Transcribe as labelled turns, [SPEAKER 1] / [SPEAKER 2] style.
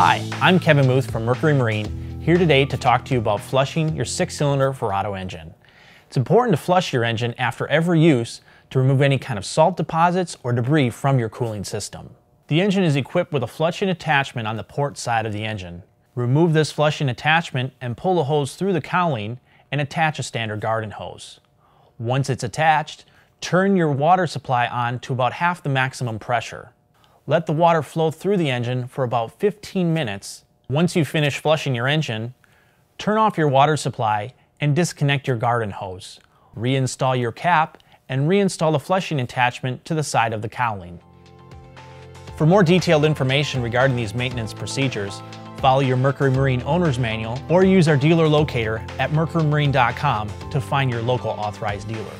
[SPEAKER 1] I'm Kevin Muth from Mercury Marine, here today to talk to you about flushing your six-cylinder Verado engine. It's important to flush your engine after every use to remove any kind of salt deposits or debris from your cooling system. The engine is equipped with a flushing attachment on the port side of the engine. Remove this flushing attachment and pull the hose through the cowling and attach a standard garden hose. Once it's attached, turn your water supply on to about half the maximum pressure. Let the water flow through the engine for about 15 minutes. Once you finish flushing your engine, turn off your water supply and disconnect your garden hose. Reinstall your cap and reinstall the flushing attachment to the side of the cowling. For more detailed information regarding these maintenance procedures, follow your Mercury Marine Owner's Manual or use our dealer locator at mercurymarine.com to find your local authorized dealer.